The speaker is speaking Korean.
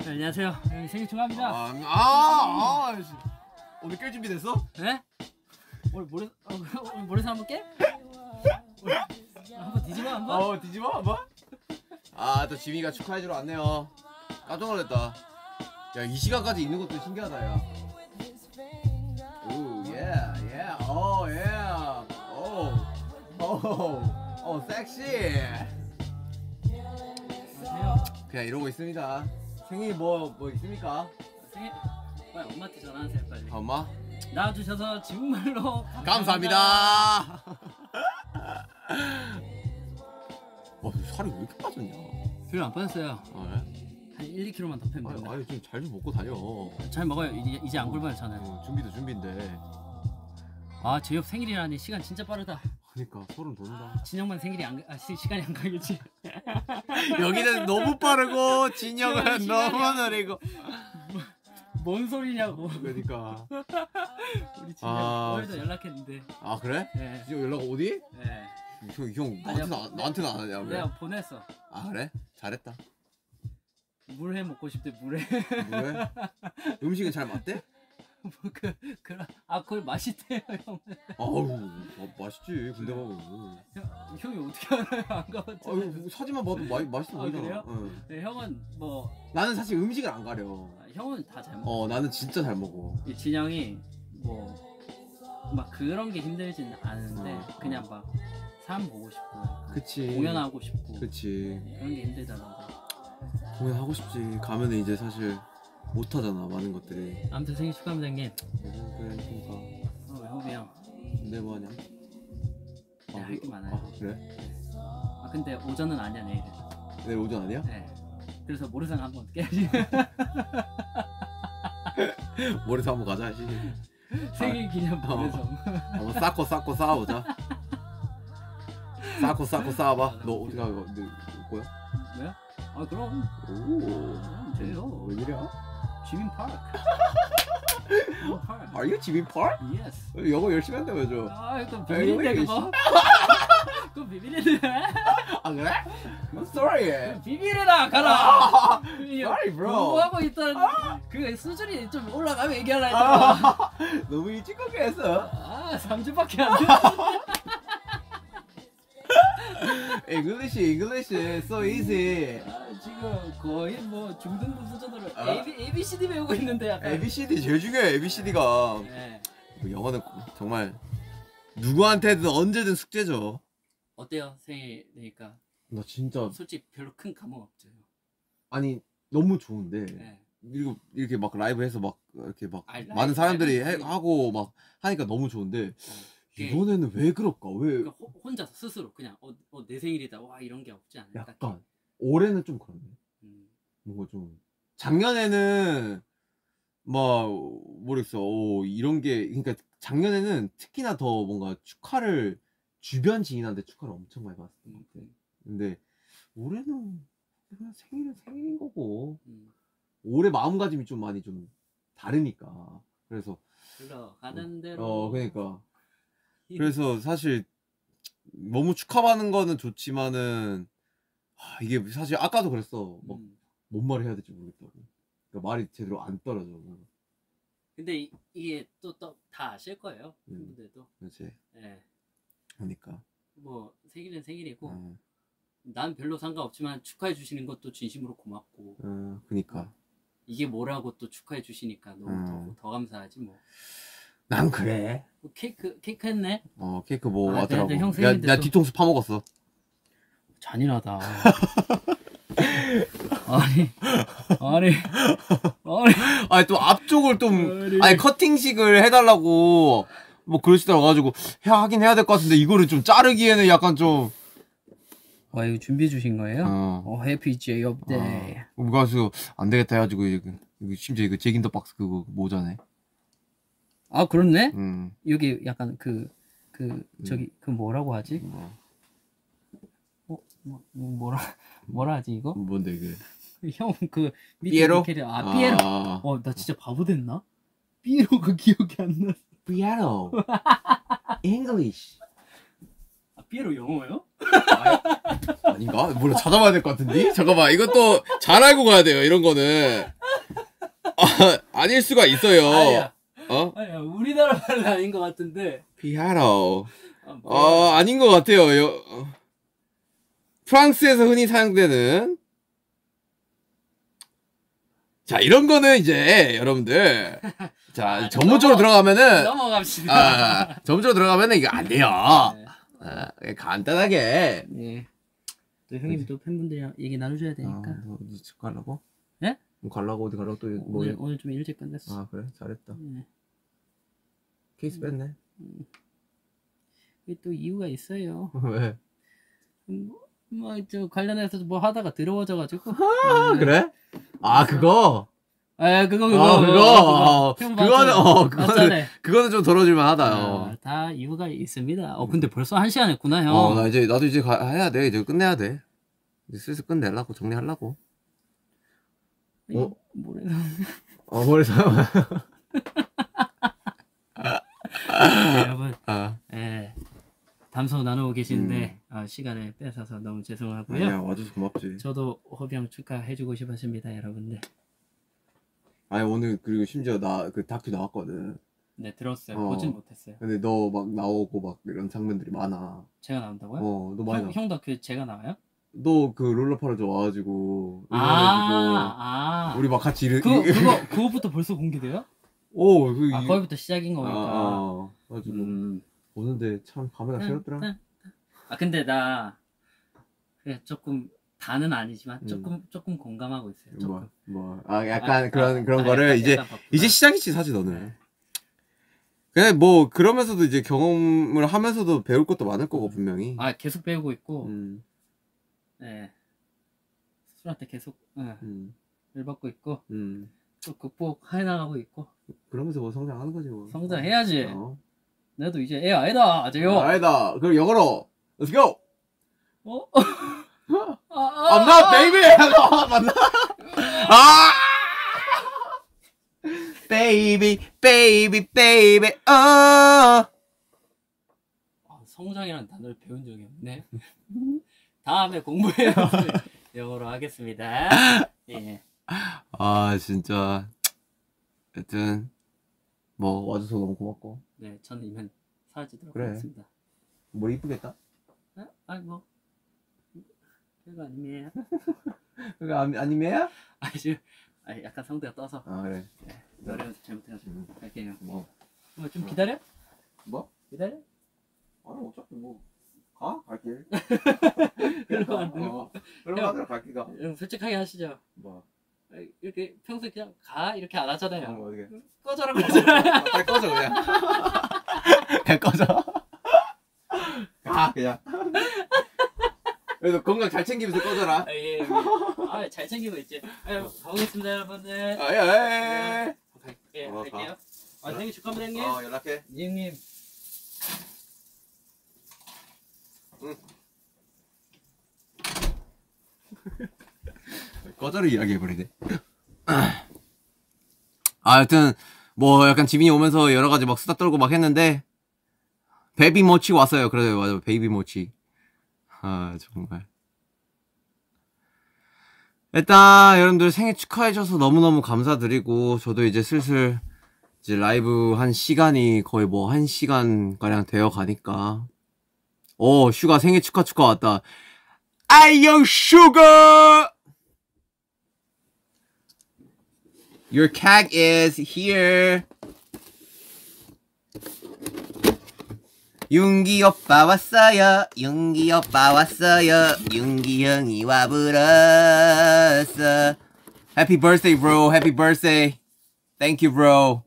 네, 안녕하세요. 네, 생일 축하합니다. 아, 아, 아, 오늘 깰 준비 됐어? 네? 오늘 모래 어, 오늘 모래사 한번 깨? 오늘 한번 뒤집어 한번? 어 뒤집어 한번. 아또 지미가 축하해주러 왔네요. 깜짝 놀랐다. 야 이 시간까지 있는 것도 신기하다 야. 오 예, 예, 오 예, 오, 오, 오 섹시. 안녕하세요. 그냥 이러고 있습니다. 생일 뭐 뭐 있습니까? 생일 빨리 엄마한테 전화하세요 빨리. 엄마 나와주셔서 정말로 감사합니다. 와 살이 왜 이렇게 빠졌냐? 별로 안 빠졌어요. 아, 한 1, 2kg만 더 빼면 아니, 됩니다. 아니 좀 잘 좀 먹고 다녀. 잘 먹어요. 이제, 이제 안 굶어졌잖아요. 어, 준비도 준비인데. 아 제협 생일이라니 시간 진짜 빠르다. 그러니까 소름 돋는다. 진영만 생일이 안, 가- 아, 시, 시간이 안 가겠지. 여기는 너무 빠르고 진영은 시간이 너무 느리고. 뭔 소리냐고. 그러니까. 우리 진영 아, 오늘도 연락했는데. 아 그래? 네. 진영 연락 어디? 네. 형, 형 나한테는 안- 나한테는 안 하냐 왜? 내가 보냈어. 아 그래? 잘했다. 물회 먹고 싶대 물회. 왜? 음식은 잘 맞대? 그 그런 아 그걸 맛있대요 형. 아우 마, 맛있지 군대 가면. 형 형이 어떻게 알아요 안 가봤죠? 아유 사진만 봐도 마, 맛있어 아, 보이잖아. 그래요? 응. 네, 형은 뭐 나는 사실 음식을 안 가려. 아, 형은 다 잘 먹어. 어 나는 진짜 잘 먹어. 이 진영이 뭐 막 그런 게 힘들진 않은데 어, 그냥 막 사람 보고 싶고 그치. 공연하고 싶고 그치. 그런 게 힘들다던데. 공연하고 싶지. 가면은 이제 사실 못 하잖아 많은 것들이. 아무튼 생일 축하합니다 형님. 그래 그러니까. 어, 형이 형. 근데 뭐하냐? 네, 할게 많아요. 아, 그래? 아 근데 오전은 아니야 내일은. 내일 오전 아니야? 네. 그래서 모래상 한번 깨야지. 머리서 한번 가자. 씨. 생일 기념 어. 모래성. 한번 쌓고 쌓고 쌓아보자. 쌓고 쌓고 쌓아봐. 너 어디 가? 너 뭐야? 뭐야? 아 그럼 오. 그럼 돼요. 웬일이야? 지민 파크. 파크. Are you 지민 펄? Yes. 영어 열심히 한다며줘. 아 그건 에이, 비밀인데 왜 그거. 그건 비밀인데. 아 그래? I'm sorry. 비밀이라 가라. Sorry, bro. 공부하고 있던 그 수준이 좀 올라가면 얘기하라 했잖아. 아, 너무 일찍 가게 했어. 아 3주밖에 안 돼. English, English, so easy. 아, 지금 거의 뭐 중등부 수준으로 아. A B C D 배우고 있는데 약간. A, B, C, D 제일 중요해. A, B, C, D가. 네. 영어는 정말 누구한테든 언제든 숙제죠. 어때요 생일이니까 나 진짜 솔직히 별로 큰 감흥 없죠. 아니 너무 좋은데 네. 이거 이렇게 막 라이브 해서 막 이렇게 막 라이브, 많은 사람들이 라이브. 해- 하고 막 하니까 너무 좋은데 이게- 이번에는 왜 그럴까? 왜 그러니까 호, 혼자서 스스로 그냥 어, 어, 내 생일이다 와 이런 게 없지 않을까? 약간 올해는 좀 그렇네. 음. 뭔가 좀 작년에는 뭐 모르겠어. 오, 이런 게 그러니까 작년에는 특히나 더 뭔가 축하를 주변 지인한테 축하를 엄청 많이 받았던 것 음, 같아. 근데 올해는 그냥 생일은 생일인 거고 음. 올해 마음가짐이 좀 많이 좀 다르니까 그래서 흘러가는 대로. 어 그러니까 그래서 사실 너무 축하받는 거는 좋지만은 아, 이게 사실 아까도 그랬어 뭐, 음. 뭔 말을 해야 될지 모르겠다고 그러니까 말이 제대로 안 떨어져 근데 이, 이게 또 또 다 아실 거예요. 음. 팬분들도. 그렇지 예. 그러니까 뭐 생일은 생일이고 어, 난 별로 상관없지만 축하해 주시는 것도 진심으로 고맙고 어, 그러니까 이게 뭐라고 또 축하해 주시니까 너무 음. 더, 더 감사하지 뭐. 난 그래 뭐 케이크 케이크 했네. 어 케이크 뭐 아, 왔더라고 근데 형 야, 나 또- 뒤통수 파먹었어 잔인하다. 아니, 아니, 아니. 아니 또 앞쪽을 좀 아니. 아니 커팅식을 해달라고 뭐 그러시더라고 가지고 해 하긴 해야 될 것 같은데 이거를 좀 자르기에는 약간 좀 와 이거 준비해 주신 거예요? 어. 어, happy j-hope day. 어, 그래서 안 되겠다 해가지고 이거, 이거 심지어 이거 Jack in the Box 그거 모자네 아 그렇네. 음. 여기 약간 그그 저기 그 뭐라고 하지? 뭐, 어, 뭐, 뭐, 뭐라 뭐라 하지 이거? 뭔데 이게? 형 그 밑에 삐에로? 캐릭- 아 삐에로. 아, 어 나 진짜 바보 됐나? 삐에로가 기억이 안 나. 피에로. English. 아 삐에로 영어요? 아닌가? 몰라 찾아봐야 될 것 같은데? 잠깐만 이것도 잘 알고 가야 돼요 이런 거는 아, 아닐 수가 있어요 아니야. 어? 아니야 우리나라 말은 아닌 것 같은데. 피아로 아, 어. 아닌 것 같아요 여, 어. 프랑스에서 흔히 사용되는 자 이런 거는 이제 여러분들 자 아, 전문적으로 넘어- 들어가면은 넘어갑시다. 아, 전문적으로 들어가면은 이거 안 돼요 네. 아, 간단하게 네. 또 형님 또 팬분들이랑 얘기 나눠줘야 되니까. 아, 너 어디 집 가려고? 예? 뭐 가려고 어디 가려고 또 뭐? 오늘 오늘 좀 일찍 끝냈어. 아 그래 잘했다. 네. 케이스 뺐네. 이게 또 이유가 있어요. 왜? 뭐저 관련해서 뭐 하다가 더러워져가지고. 아 그래? 아 그거. 아 그거 그거 아 그거. 형 어, 그거는 어 그거는 맞잖아요. 그거는 좀 덜어줄 만 하다. 아, 어. 다 이유가 있습니다. 어 근데 벌써 한 시간 했구나 형. 어, 나 이제 나도 이제 가, 해야 돼. 이제 끝내야 돼. 이제 슬슬 끝내려고 정리하려고. 어? 뭐래? 어 머리서. 여러분, 아. 예, 담소 나누고 계신데 어, 시간을 뺏어서 너무 죄송하고요. 음. 아니야 와줘서 고맙지. 저도 허병 축하해주고 싶었습니다, 여러분들. 아니 오늘 그리고 심지어 나 그 다큐 나왔거든. 네 들었어요. 어. 보진 못했어요. 근데 너 막 나오고 막 이런 장면들이 많아. 제가 나온다고요? 어, 너 많이 형, 나. 형도 그 제가 나와요? 너 그 롤러파라저 와가지고 아, 응원해주고 아. 우리 막 같이 이르. 그 그거 그거부터 벌써 공개돼요? 오, 그 아 이- 거기부터 시작인 아, 거니까. 아, 가지고 음. 오는데 참 감회가 응, 새롭더라. 응. 아 근데 나 그래, 조금 다는 아니지만 음. 조금 조금 공감하고 있어요. 조금. 뭐, 뭐, 아, 약간 아, 그런 아, 그런 아, 거를 약간- 이제 약간. 이제 시작이지 사실 너는. 그냥 뭐 그러면서도 이제 경험을 하면서도 배울 것도 많을 거고 분명히. 아 계속 배우고 있고, 음, 네. 스스로한테 계속 예, 음, 일 받고 있고 음. 또 극복해 나가고 있고 그러면서 뭐 성장하는 거지 뭐. 성장해야지. 어. 나도 이제 애 아니다 아재요. 아, 아니다. 그럼 영어로. Let's go. 어? 아, 아, I'm not baby. 아, 맞나? 아! baby, baby, baby. 어. 아, 성장이라는 단어를 배운 적이 없네. 다음에 공부해요. 영어로 하겠습니다. 예. 아 진짜 하여튼 뭐 와줘서 너무 고맙고 네, 저는 이만 사라지도록 그래. 하겠습니다. 뭐 이쁘겠다 아, 아니 뭐 별거 아니에요. 그거 아니, 아니메야? 아 지금 아, 약간 성대가 떠서 아 그래 노래 연습 잘못해가지고 갈게요. 뭐 뭐좀 기다려? 뭐? 기다려? 아니 어차피 뭐가 갈게 그러고 안 돼요. 어, 그럼 하더라 갈게 가형 솔직하게 하시죠. 뭐? 아, 이렇게 평소에 그냥 가 이렇게 안 하잖아요. 어, 어떻게 꺼져라. 빨리 꺼져 그냥 그냥 꺼져 가 그냥 그래도 건강 잘 챙기면서 꺼져라 아, 예, 예. 아, 잘 챙기고 있지. 아, 가보겠습니다, 여러분들. 아예 갈, 예, 어, 갈게요. 아, 생일 축하합니다, 형님. 어 연락해 형님. 꺼져를 이야기해버리네. 아, 하여튼, 뭐, 약간 지민이 오면서 여러 가지 막 수다 떨고 막 했는데, baby mochi 왔어요. 그래요, 맞아. baby mochi. 아, 정말. 일단, 여러분들 생일 축하해줘서 너무너무 감사드리고, 저도 이제 슬슬, 이제 라이브 한 시간이 거의 뭐 한 시간 가량 되어 가니까. 오, 슈가 생일 축하 축하 왔다. Ayo, 슈가! Your cat is here. 윤기 오빠 왔어요. 윤기 오빠 왔어요. 윤기 형이 와불었어. Happy birthday, bro. Happy birthday. Thank you, bro.